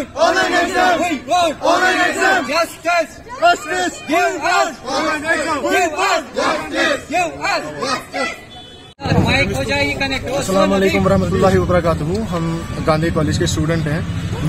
want Online exam. We want Online exam. justice. Justice. Give us. Online exam. Give us. Justice. Give us. Mic जाएगी connect अस्सलाम वालेकुम वरहमतुल्लाहि वबरकातुहू हम Gandhi college के स्टूडेंट हैं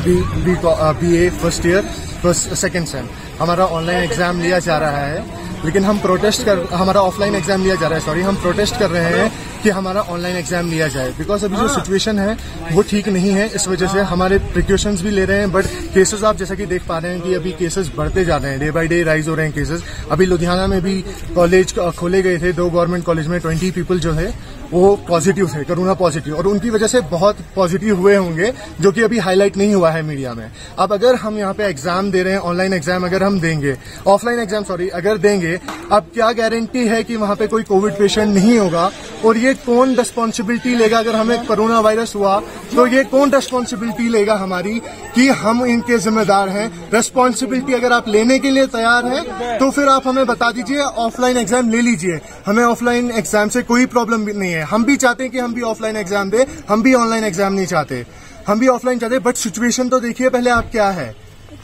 B B B A first year first second sem हमारा online exam लिया जा रहा है लेकिन हम प्रोटेस्ट कर हमारा ऑफलाइन एग्ज़ाम लिया जा रहा है सॉरी हम प्रोटेस्ट कर रहे हैं कि हमारा ऑनलाइन एग्ज़ाम लिया जाए। बिकॉज़ अभी जो सिचुएशन है वो ठीक नहीं है इस वजह से हमारे प्रिक्यूशन भी ले रहे हैं बट केसेस आप जैसा कि देख पा रहे हैं कि अभी केसेस बढ़ते जा रहे हैं। डे बाय डे राइज हो रहे हैं केसेस अभी लुधियाना में भी कॉलेज खोले गए थे दो गवर्नमेंट कॉलेज में ट्वेंटी पीपल जो है वो पॉजिटिव थे कोरोना पॉजिटिव और उनकी वजह से बहुत पॉजिटिव हुए होंगे, जो कि अभी हाईलाइट नहीं हुआ है मीडिया में। अब अगर हम यहाँ पे एग्ज़ाम दे रहे हैं ऑनलाइन एग्ज़ाम अगर हम देंगे ऑफलाइन एग्ज़ाम सॉरी अगर देंगे, अब क्या गारंटी है कि वहाँ पे कोई कोविड पेशेंट नहीं होगा? और ये कौन रिस्पॉन्सिबिलिटी लेगा? अगर हमें कोरोना वायरस हुआ तो ये कौन रिस्पॉन्सिबिलिटी लेगा हमारी कि हम इनके जिम्मेदार हैं? रिस्पॉन्सिबिलिटी अगर आप लेने के लिए तैयार हैं तो फिर आप हमें बता दीजिए ऑफलाइन एग्ज़ाम ले लीजिए। हमें ऑफलाइन एग्ज़ाम से कोई प्रॉब्लम नहीं है। हम भी चाहते हैं कि हम भी ऑफलाइन एग्ज़ाम दें, हम भी ऑनलाइन एग्ज़ाम नहीं चाहते। हम भी ऑफलाइन चाहते बट सिचुएशन तो देखिए पहले आप क्या है।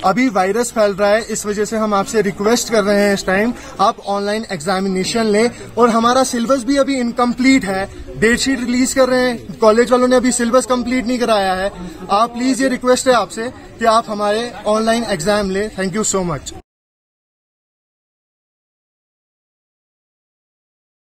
अभी वायरस फैल रहा है, इस वजह से हम आपसे रिक्वेस्ट कर रहे हैं इस टाइम आप ऑनलाइन एग्जामिनेशन लें। और हमारा सिलेबस भी अभी इनकम्प्लीट है। डेट शीट रिलीज़ कर रहे हैं। कॉलेज वालों ने अभी सिलेबस कंप्लीट नहीं कराया है। आप प्लीज़ ये रिक्वेस्ट है आपसे कि आप हमारे ऑनलाइन एग्ज़ाम लें। Thank you so much